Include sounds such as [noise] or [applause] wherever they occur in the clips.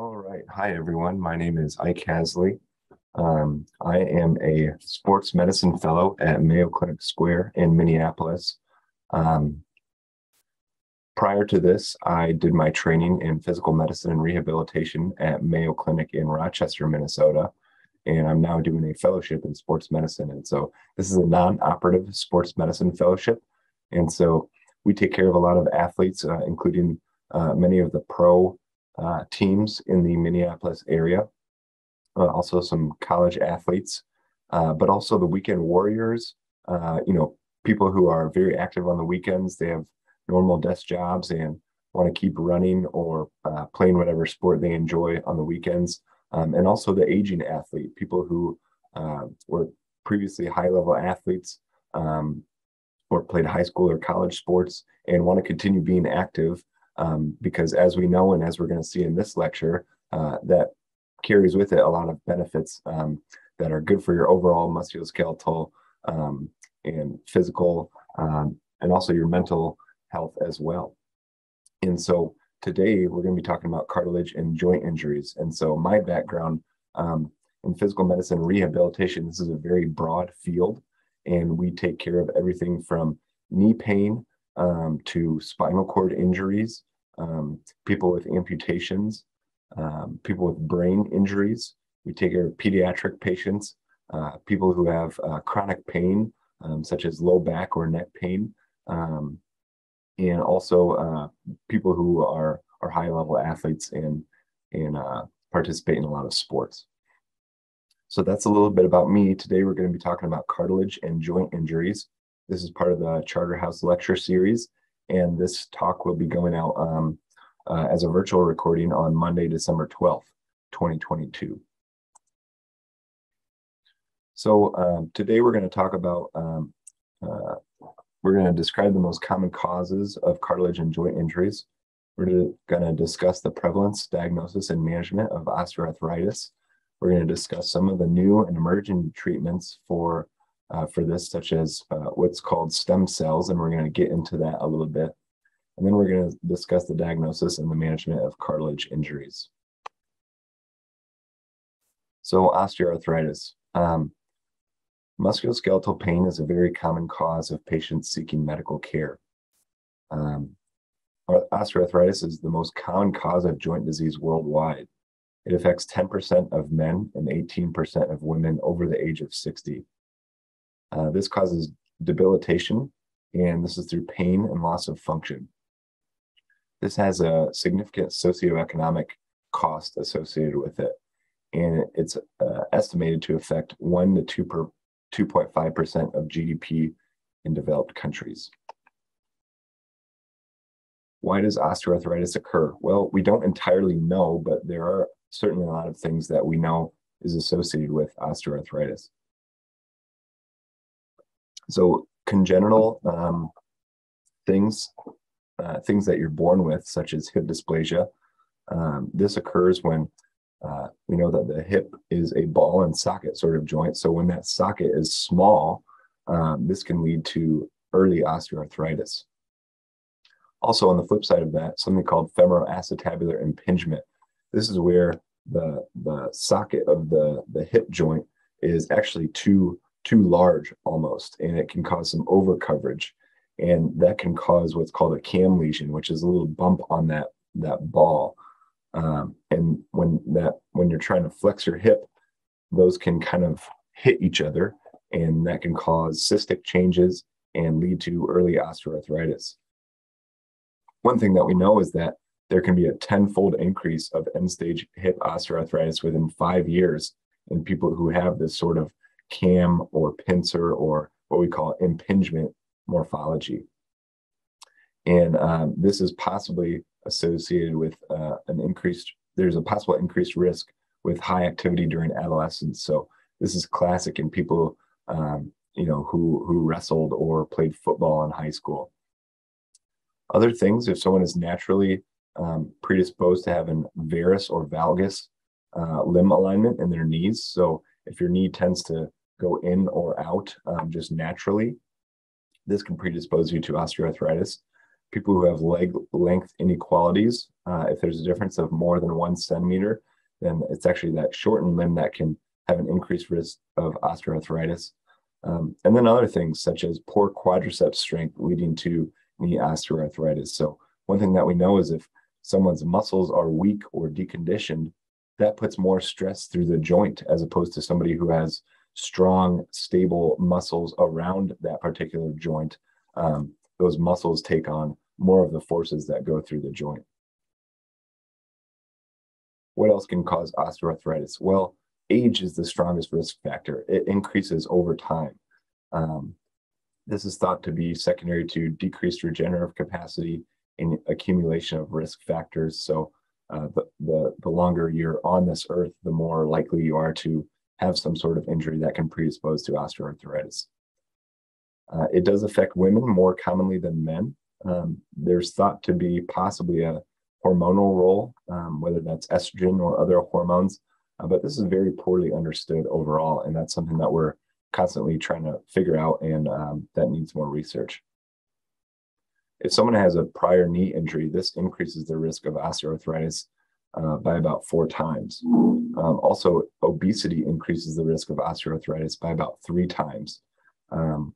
All right. Hi, everyone. My name is Ike Hasley. Um, I am a sports medicine fellow at Mayo Clinic Square in Minneapolis. Um, prior to this, I did my training in physical medicine and rehabilitation at Mayo Clinic in Rochester, Minnesota. And I'm now doing a fellowship in sports medicine. And so this is a non operative sports medicine fellowship. And so we take care of a lot of athletes, uh, including uh, many of the pro uh, teams in the Minneapolis area, uh, also some college athletes, uh, but also the weekend warriors. Uh, you know, people who are very active on the weekends. They have normal desk jobs and want to keep running or uh, playing whatever sport they enjoy on the weekends. Um, and also the aging athlete, people who uh, were previously high level athletes um, or played high school or college sports and want to continue being active um, because as we know and as we're going to see in this lecture, uh, that carries with it a lot of benefits um, that are good for your overall musculoskeletal um, and physical um, and also your mental health as well. And so today we're going to be talking about cartilage and joint injuries. And so my background um, in physical medicine rehabilitation, this is a very broad field and we take care of everything from knee pain um, to spinal cord injuries um, people with amputations, um, people with brain injuries. We take care of pediatric patients, uh, people who have uh, chronic pain, um, such as low back or neck pain, um, and also uh, people who are, are high level athletes and, and uh, participate in a lot of sports. So that's a little bit about me. Today we're going to be talking about cartilage and joint injuries. This is part of the Charter House lecture series and this talk will be going out um, uh, as a virtual recording on Monday, December 12th, 2022. So um, today we're going to talk about, um, uh, we're going to describe the most common causes of cartilage and joint injuries. We're going to discuss the prevalence, diagnosis, and management of osteoarthritis. We're going to discuss some of the new and emerging treatments for uh, for this, such as uh, what's called stem cells, and we're going to get into that a little bit. And then we're going to discuss the diagnosis and the management of cartilage injuries. So osteoarthritis. Um, musculoskeletal pain is a very common cause of patients seeking medical care. Um, osteoarthritis is the most common cause of joint disease worldwide. It affects 10% of men and 18% of women over the age of 60. Uh, this causes debilitation, and this is through pain and loss of function. This has a significant socioeconomic cost associated with it, and it's uh, estimated to affect 1 to 2 per 2.5% of GDP in developed countries. Why does osteoarthritis occur? Well, we don't entirely know, but there are certainly a lot of things that we know is associated with osteoarthritis. So congenital um, things, uh, things that you're born with, such as hip dysplasia, um, this occurs when uh, we know that the hip is a ball and socket sort of joint. So when that socket is small, um, this can lead to early osteoarthritis. Also, on the flip side of that, something called femoroacetabular impingement. This is where the, the socket of the, the hip joint is actually too too large almost, and it can cause some over coverage. And that can cause what's called a cam lesion, which is a little bump on that, that ball. Um, and when that when you're trying to flex your hip, those can kind of hit each other, and that can cause cystic changes and lead to early osteoarthritis. One thing that we know is that there can be a tenfold increase of end stage hip osteoarthritis within five years in people who have this sort of cam or pincer or what we call impingement morphology. And um, this is possibly associated with uh, an increased, there's a possible increased risk with high activity during adolescence. So this is classic in people, um, you know, who, who wrestled or played football in high school. Other things, if someone is naturally um, predisposed to have an varus or valgus uh, limb alignment in their knees, so if your knee tends to go in or out um, just naturally. This can predispose you to osteoarthritis. people who have leg length inequalities, uh, if there's a difference of more than one centimeter, then it's actually that shortened limb that can have an increased risk of osteoarthritis. Um, and then other things such as poor quadriceps strength leading to knee osteoarthritis. So one thing that we know is if someone's muscles are weak or deconditioned, that puts more stress through the joint as opposed to somebody who has strong, stable muscles around that particular joint. Um, those muscles take on more of the forces that go through the joint. What else can cause osteoarthritis? Well, age is the strongest risk factor. It increases over time. Um, this is thought to be secondary to decreased regenerative capacity and accumulation of risk factors. So, uh, the, the, the longer you're on this earth, the more likely you are to have some sort of injury that can predispose to osteoarthritis. Uh, it does affect women more commonly than men. Um, there's thought to be possibly a hormonal role, um, whether that's estrogen or other hormones, uh, but this is very poorly understood overall, and that's something that we're constantly trying to figure out, and um, that needs more research. If someone has a prior knee injury, this increases the risk of osteoarthritis uh, by about four times. Um, also, obesity increases the risk of osteoarthritis by about three times. Um,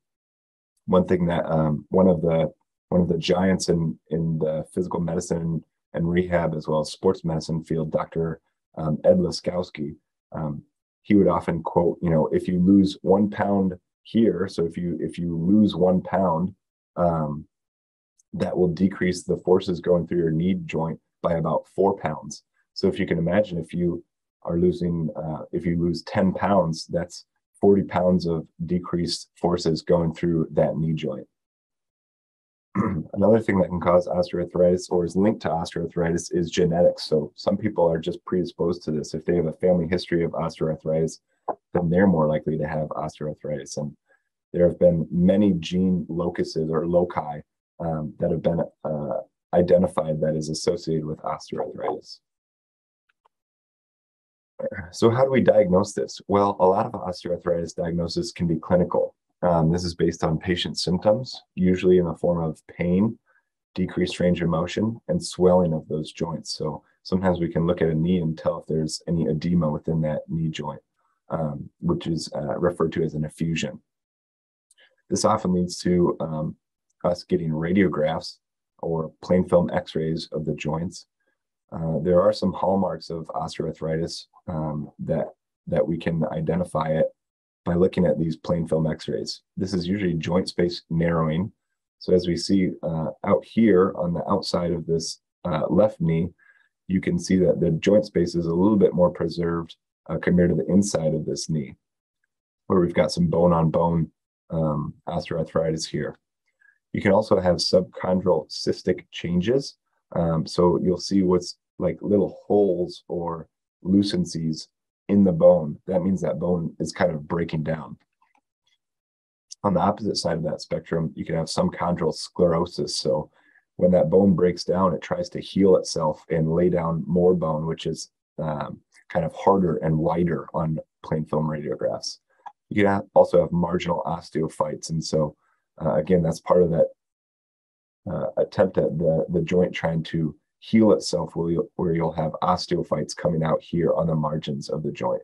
one thing that um, one of the one of the giants in in the physical medicine and rehab as well as sports medicine field, Dr. Um, Ed Laskowski, um, he would often quote, you know, if you lose one pound here, so if you if you lose one pound, um, that will decrease the forces going through your knee joint by about four pounds. So if you can imagine, if you are losing, uh, if you lose 10 pounds, that's 40 pounds of decreased forces going through that knee joint. [clears throat] Another thing that can cause osteoarthritis or is linked to osteoarthritis is genetics. So some people are just predisposed to this. If they have a family history of osteoarthritis, then they're more likely to have osteoarthritis. And there have been many gene locuses or loci um, that have been uh, identified that is associated with osteoarthritis. So how do we diagnose this? Well, a lot of osteoarthritis diagnosis can be clinical. Um, this is based on patient symptoms, usually in the form of pain, decreased range of motion, and swelling of those joints. So sometimes we can look at a knee and tell if there's any edema within that knee joint, um, which is uh, referred to as an effusion. This often leads to um, us getting radiographs or plain film x-rays of the joints. Uh, there are some hallmarks of osteoarthritis um, that, that we can identify it by looking at these plain film x-rays. This is usually joint space narrowing. So as we see uh, out here on the outside of this uh, left knee, you can see that the joint space is a little bit more preserved uh, compared to the inside of this knee, where we've got some bone on bone um, osteoarthritis here. You can also have subchondral cystic changes. Um, so you'll see what's like little holes or lucencies in the bone. That means that bone is kind of breaking down. On the opposite side of that spectrum, you can have some chondral sclerosis. So when that bone breaks down, it tries to heal itself and lay down more bone, which is um, kind of harder and wider on plain film radiographs. You can also have marginal osteophytes. And so uh, again, that's part of that uh, attempt at the, the joint trying to heal itself where, you, where you'll have osteophytes coming out here on the margins of the joint.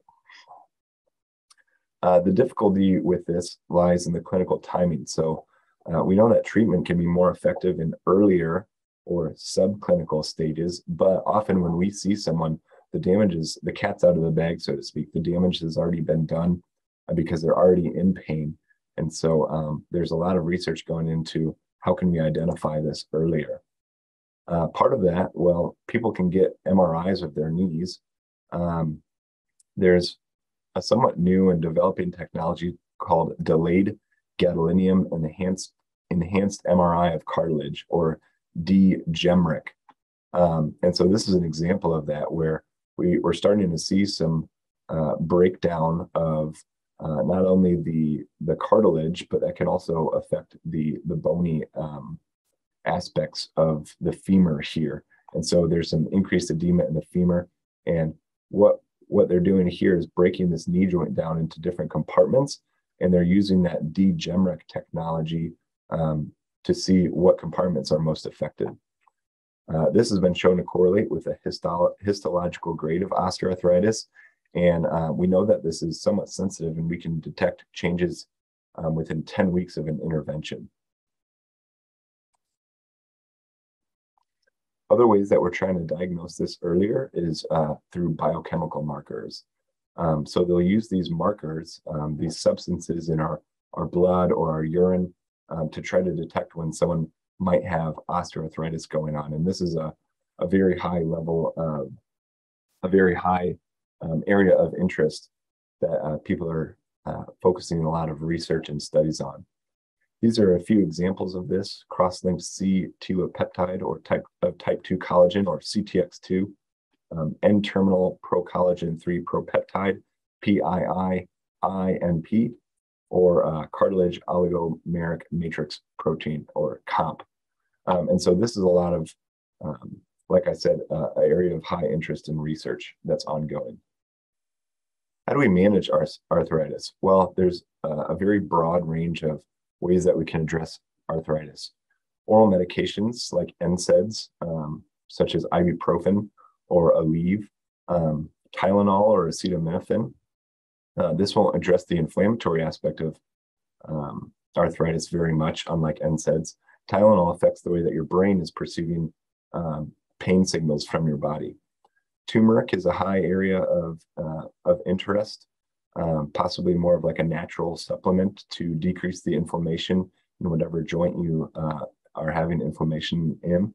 Uh, the difficulty with this lies in the clinical timing. So uh, we know that treatment can be more effective in earlier or subclinical stages, but often when we see someone, the damage is the cat's out of the bag, so to speak. The damage has already been done uh, because they're already in pain and so um, there's a lot of research going into how can we identify this earlier. Uh, part of that, well, people can get MRIs of their knees. Um, there's a somewhat new and developing technology called delayed gadolinium enhanced enhanced MRI of cartilage or dGEMRIC. Um, and so this is an example of that where we, we're starting to see some uh, breakdown of uh, not only the the cartilage, but that can also affect the the bony um, aspects of the femur here. And so there's some increased edema in the femur. And what what they're doing here is breaking this knee joint down into different compartments, and they're using that dGEMRIC technology um, to see what compartments are most affected. Uh, this has been shown to correlate with a histolo histological grade of osteoarthritis. And uh, we know that this is somewhat sensitive and we can detect changes um, within 10 weeks of an intervention. Other ways that we're trying to diagnose this earlier is uh, through biochemical markers. Um, so they'll use these markers, um, these substances in our, our blood or our urine um, to try to detect when someone might have osteoarthritis going on. And this is a, a very high level of, a very high um, area of interest that uh, people are uh, focusing a lot of research and studies on. These are a few examples of this cross-linked C2 peptide or type of type 2 collagen or CTX2, um, N-terminal procollagen 3 propeptide, PII-INP, or uh, cartilage oligomeric matrix protein or COMP. Um, and so this is a lot of, um, like I said, uh, an area of high interest in research that's ongoing. How do we manage arthritis? Well, there's a very broad range of ways that we can address arthritis. Oral medications like NSAIDs, um, such as ibuprofen or Aleve, um, Tylenol or acetaminophen. Uh, this won't address the inflammatory aspect of um, arthritis very much, unlike NSAIDs. Tylenol affects the way that your brain is perceiving um, pain signals from your body. Turmeric is a high area of, uh, of interest um, possibly more of like a natural supplement to decrease the inflammation in whatever joint you uh, are having inflammation in.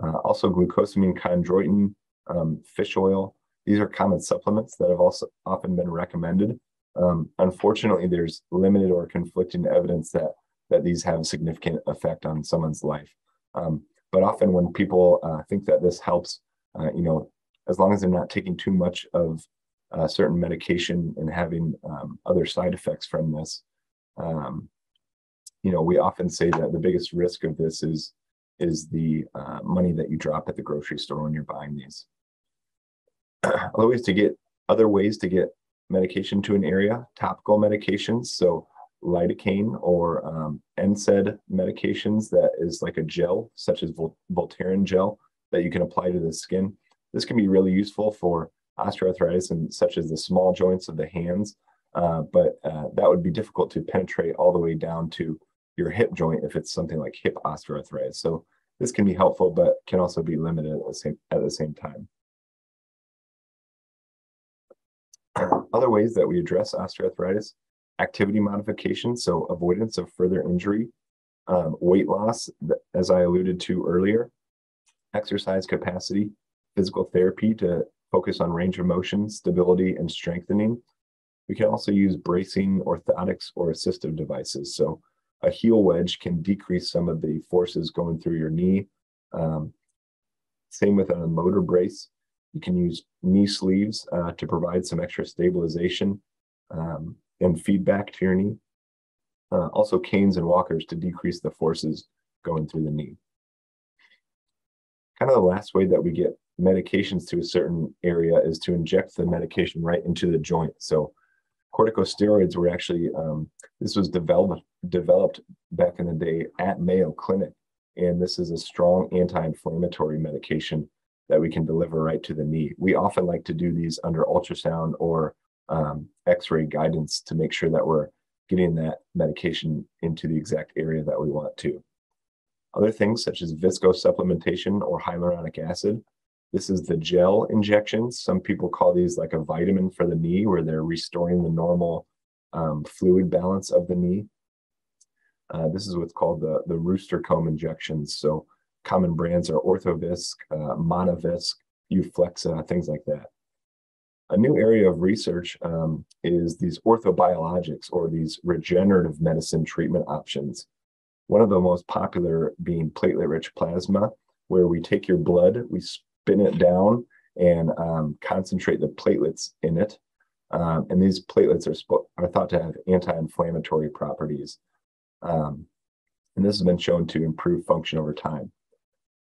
Uh, also, glucosamine chondroitin, um, fish oil. These are common supplements that have also often been recommended. Um, unfortunately, there's limited or conflicting evidence that that these have a significant effect on someone's life. Um, but often, when people uh, think that this helps, uh, you know, as long as they're not taking too much of a certain medication and having um, other side effects from this. Um, you know, we often say that the biggest risk of this is is the uh, money that you drop at the grocery store when you're buying these. [clears throat] other ways to get other ways to get medication to an area, topical medications. So lidocaine or um, NSAID medications that is like a gel, such as Vol- Voltaren gel that you can apply to the skin. This can be really useful for osteoarthritis and such as the small joints of the hands, uh, but uh, that would be difficult to penetrate all the way down to your hip joint if it's something like hip osteoarthritis. So this can be helpful, but can also be limited at the same, at the same time. [clears throat] Other ways that we address osteoarthritis, activity modification, so avoidance of further injury, um, weight loss, as I alluded to earlier, exercise capacity, physical therapy to focus on range of motion, stability, and strengthening. We can also use bracing, orthotics, or assistive devices. So a heel wedge can decrease some of the forces going through your knee. Um, same with a motor brace. You can use knee sleeves uh, to provide some extra stabilization um, and feedback to your knee. Uh, also canes and walkers to decrease the forces going through the knee. Kind of the last way that we get medications to a certain area is to inject the medication right into the joint. So corticosteroids were actually um, this was developed developed back in the day at Mayo Clinic, and this is a strong anti-inflammatory medication that we can deliver right to the knee. We often like to do these under ultrasound or um, X-ray guidance to make sure that we're getting that medication into the exact area that we want to. Other things such as viscosupplementation or hyaluronic acid this is the gel injections. Some people call these like a vitamin for the knee, where they're restoring the normal um, fluid balance of the knee. Uh, this is what's called the, the rooster comb injections. So common brands are Orthovisc, uh, Monovisc, Euflexxa, things like that. A new area of research um, is these orthobiologics or these regenerative medicine treatment options. One of the most popular being platelet-rich plasma, where we take your blood, we spin it down and um, concentrate the platelets in it. Um, and these platelets are, are thought to have anti-inflammatory properties. Um, and this has been shown to improve function over time.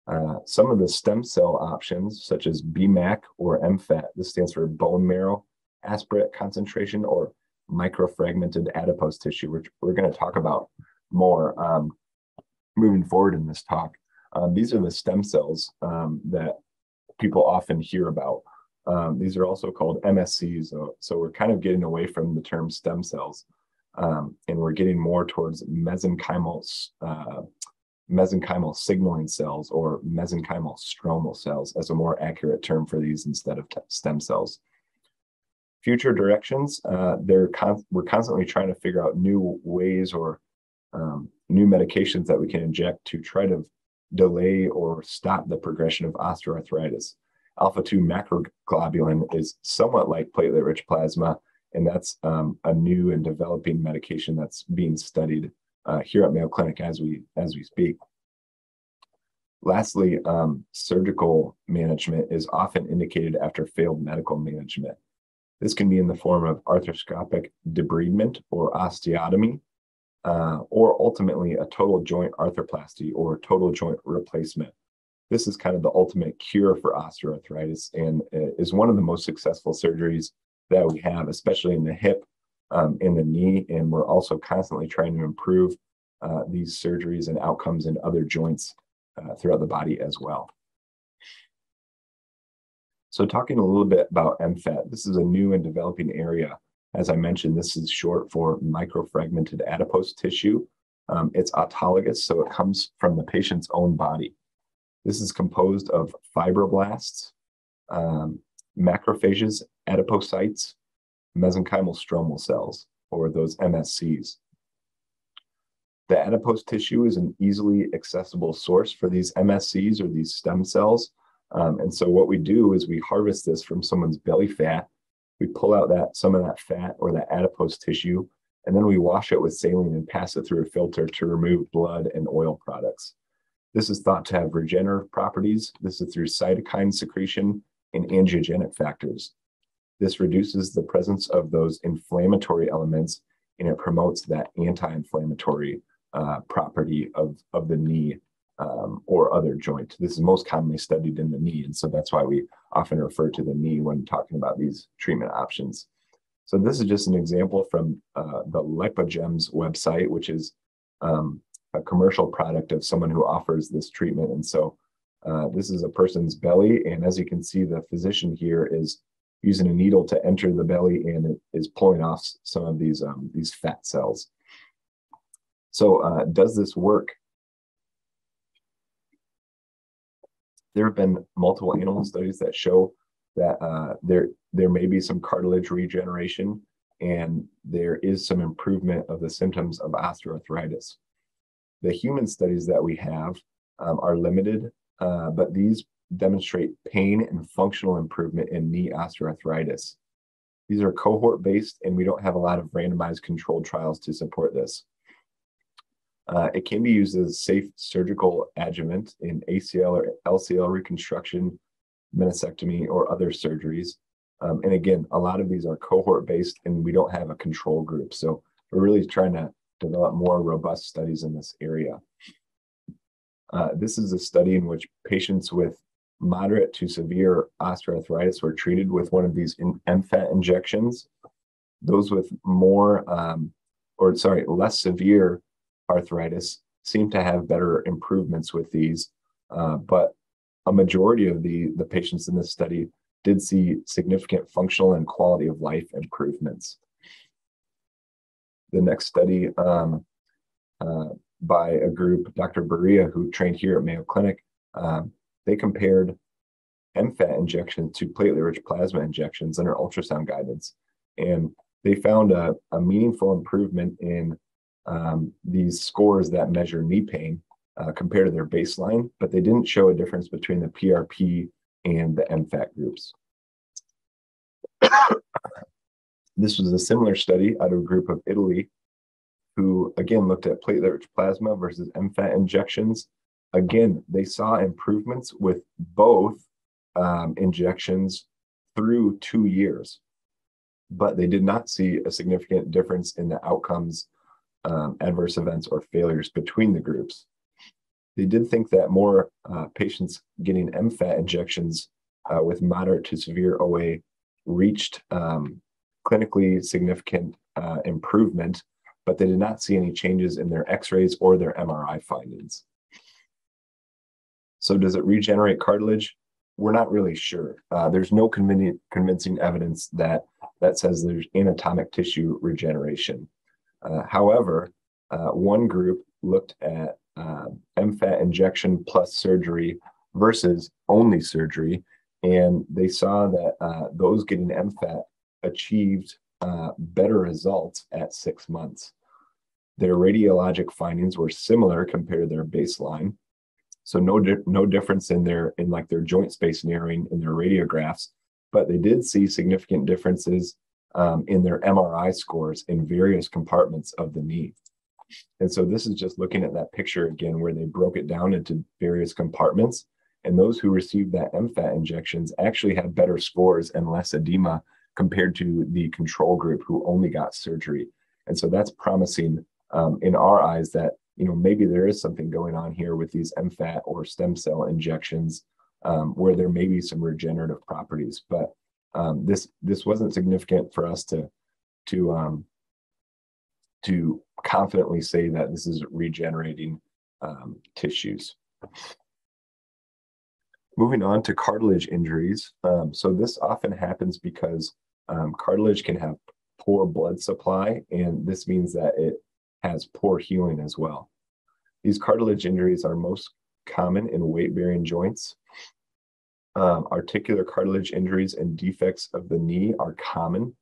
Uh, some of the stem cell options, such as BMAC or MFAT, this stands for bone marrow aspirate concentration or microfragmented adipose tissue, which we're going to talk about more. Um, moving forward in this talk, um, these are the stem cells um, that people often hear about. Um, these are also called MSCs. So, so, we're kind of getting away from the term stem cells um, and we're getting more towards mesenchymal, uh, mesenchymal signaling cells or mesenchymal stromal cells as a more accurate term for these instead of stem cells. Future directions, uh, they're con we're constantly trying to figure out new ways or um, new medications that we can inject to try to delay or stop the progression of osteoarthritis. Alpha 2 macroglobulin is somewhat like platelet rich plasma, and that's um, a new and developing medication that's being studied uh, here at Mayo Clinic as we as we speak. Lastly, um, surgical management is often indicated after failed medical management. This can be in the form of arthroscopic debridement or osteotomy, uh, or ultimately a total joint arthroplasty or total joint replacement. This is kind of the ultimate cure for osteoarthritis and uh, is one of the most successful surgeries that we have, especially in the hip, um, in the knee. And we're also constantly trying to improve uh, these surgeries and outcomes in other joints uh, throughout the body as well. So talking a little bit about MFAT, this is a new and developing area as I mentioned, this is short for microfragmented adipose tissue. Um, it's autologous, so it comes from the patient's own body. This is composed of fibroblasts, um, macrophages, adipocytes, mesenchymal stromal cells, or those MSCs. The adipose tissue is an easily accessible source for these MSCs or these stem cells. Um, and so what we do is we harvest this from someone's belly fat we pull out that some of that fat or that adipose tissue, and then we wash it with saline and pass it through a filter to remove blood and oil products. This is thought to have regenerative properties. This is through cytokine secretion and angiogenic factors. This reduces the presence of those inflammatory elements and it promotes that anti-inflammatory uh, property of, of the knee um, or other joint. This is most commonly studied in the knee, and so that's why we often refer to the knee when talking about these treatment options. So this is just an example from uh, the LipoGems website, which is um, a commercial product of someone who offers this treatment. And so uh, this is a person's belly, and as you can see, the physician here is using a needle to enter the belly and it is pulling off some of these um, these fat cells. So uh, does this work? There have been multiple animal studies that show that uh, there there may be some cartilage regeneration and there is some improvement of the symptoms of osteoarthritis. The human studies that we have um, are limited, uh, but these demonstrate pain and functional improvement in knee osteoarthritis. These are cohort based, and we don't have a lot of randomized controlled trials to support this. Uh, it can be used as a safe surgical adjuvant in ACL or LCL reconstruction, meniscectomy, or other surgeries. Um, and again, a lot of these are cohort based and we don't have a control group. So we're really trying to develop more robust studies in this area. Uh, this is a study in which patients with moderate to severe osteoarthritis were treated with one of these in, MFAT injections. Those with more, um, or sorry, less severe arthritis seem to have better improvements with these, uh, but a majority of the, the patients in this study did see significant functional and quality of life improvements. The next study um, uh, by a group, Dr. Berea, who trained here at Mayo Clinic, um, they compared MFAT injections to platelet-rich plasma injections under ultrasound guidance. And they found a, a meaningful improvement in um, these scores that measure knee pain uh, compared to their baseline, but they didn't show a difference between the PRP and the MFAT groups. [coughs] this was a similar study out of a group of Italy who again looked at platelet-rich plasma versus MFAT injections. Again, they saw improvements with both um, injections through two years, but they did not see a significant difference in the outcomes um, adverse events or failures between the groups. They did think that more uh, patients getting MFAT injections uh, with moderate to severe OA reached um, clinically significant uh, improvement, but they did not see any changes in their x rays or their MRI findings. So does it regenerate cartilage? We're not really sure. Uh, there's no convincing, convincing evidence that that says there's anatomic tissue regeneration. Uh, however, uh, one group looked at uh, MFAT injection plus surgery versus only surgery, and they saw that uh, those getting MFAT achieved better results at six months. Their radiologic findings were similar compared to their baseline. So no, di- no difference in their in like their joint space narrowing in their radiographs, but they did see significant differences um, in their MRI scores in various compartments of the knee. And so this is just looking at that picture again, where they broke it down into various compartments. And those who received that MFAT injections actually had better scores and less edema compared to the control group who only got surgery. And so that's promising um, in our eyes that you know maybe there is something going on here with these MFAT or stem cell injections um, where there may be some regenerative properties. But um, this this wasn't significant for us to to um, to confidently say that this is regenerating um, tissues. Moving on to cartilage injuries. Um, so this often happens because um, cartilage can have poor blood supply, and this means that it has poor healing as well. These cartilage injuries are most common in weight bearing joints. Um, articular cartilage injuries and defects of the knee are common,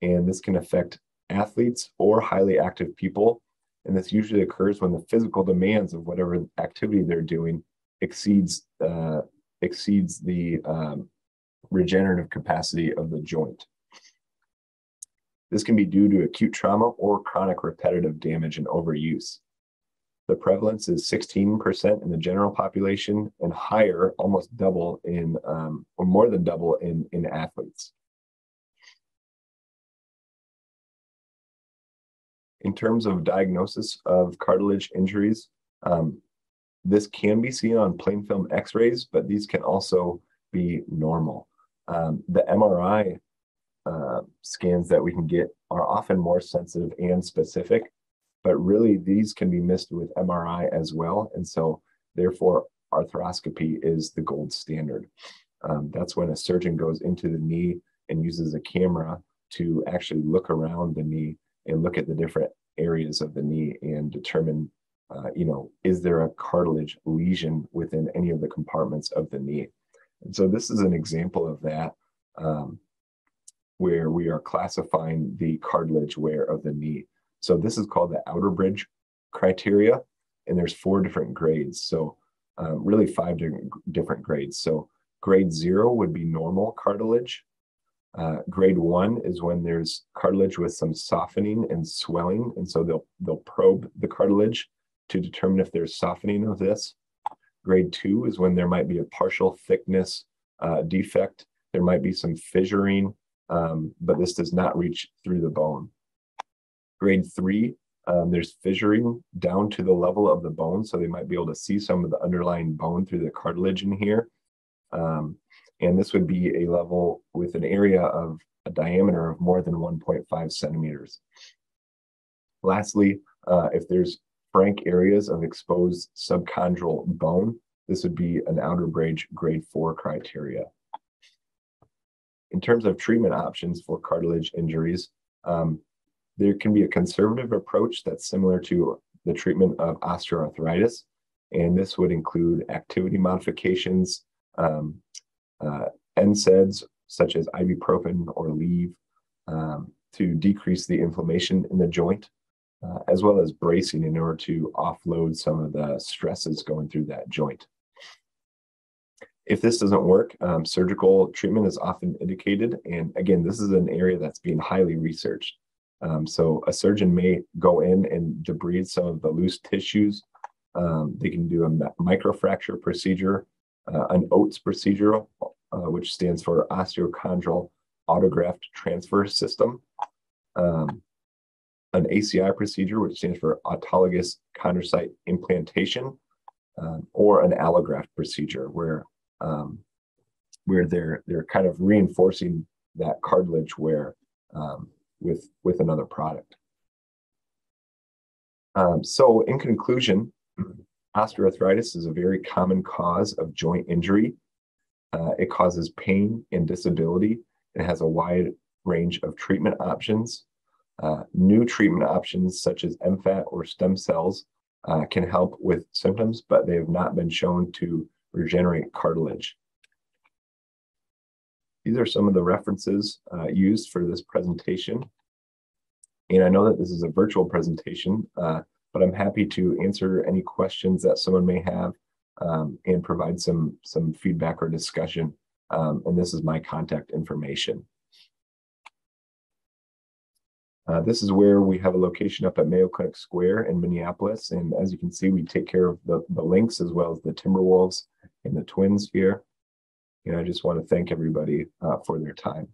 and this can affect athletes or highly active people. And this usually occurs when the physical demands of whatever activity they're doing exceeds uh, exceeds the um, regenerative capacity of the joint. This can be due to acute trauma or chronic repetitive damage and overuse. The prevalence is 16% in the general population and higher, almost double in, um, or more than double in, in athletes. In terms of diagnosis of cartilage injuries, um, this can be seen on plain film x-rays, but these can also be normal. Um, the MRI uh, scans that we can get are often more sensitive and specific, but really these can be missed with MRI as well. And so therefore arthroscopy is the gold standard. Um, that's when a surgeon goes into the knee and uses a camera to actually look around the knee and look at the different areas of the knee and determine, uh, you know, is there a cartilage lesion within any of the compartments of the knee? And so this is an example of that. Um, where we are classifying the cartilage wear of the knee. So this is called the Outerbridge criteria, and there's four different grades. So uh, really five different, different grades. So grade zero would be normal cartilage. Uh, grade one is when there's cartilage with some softening and swelling, and so they'll they'll probe the cartilage to determine if there's softening of this. Grade two is when there might be a partial thickness uh, defect. There might be some fissuring um, but this does not reach through the bone. Grade three, um, there's fissuring down to the level of the bone, so they might be able to see some of the underlying bone through the cartilage in here. Um, and this would be a level with an area of a diameter of more than 1.5 centimeters. Lastly, uh, if there's frank areas of exposed subchondral bone, this would be an Outerbridge grade four criteria in terms of treatment options for cartilage injuries, um, there can be a conservative approach that's similar to the treatment of osteoarthritis. And this would include activity modifications, um, uh, NSAIDs such as ibuprofen or leave um, to decrease the inflammation in the joint, uh, as well as bracing in order to offload some of the stresses going through that joint. If this doesn't work, um, surgical treatment is often indicated. And again, this is an area that's being highly researched. Um, so a surgeon may go in and debride some of the loose tissues. Um, they can do a microfracture procedure, uh, an OATS procedure, uh, which stands for osteochondral autograft transfer system, um, an ACI procedure, which stands for autologous chondrocyte implantation, um, or an allograft procedure, where um, where they're they're kind of reinforcing that cartilage where um, with with another product. Um, so in conclusion, [clears throat] Osteoarthritis is a very common cause of joint injury. Uh, it causes pain and disability. It has a wide range of treatment options. Uh, new treatment options such as MFAT or stem cells uh, can help with symptoms, but they have not been shown to regenerate cartilage. These are some of the references uh, used for this presentation. And I know that this is a virtual presentation, uh, but I'm happy to answer any questions that someone may have um, and provide some, some feedback or discussion. Um, and this is my contact information. Uh, this is where we have a location up at Mayo Clinic Square in Minneapolis. And as you can see, we take care of the, the Lynx as well as the Timberwolves and the Twins here. And I just want to thank everybody uh, for their time.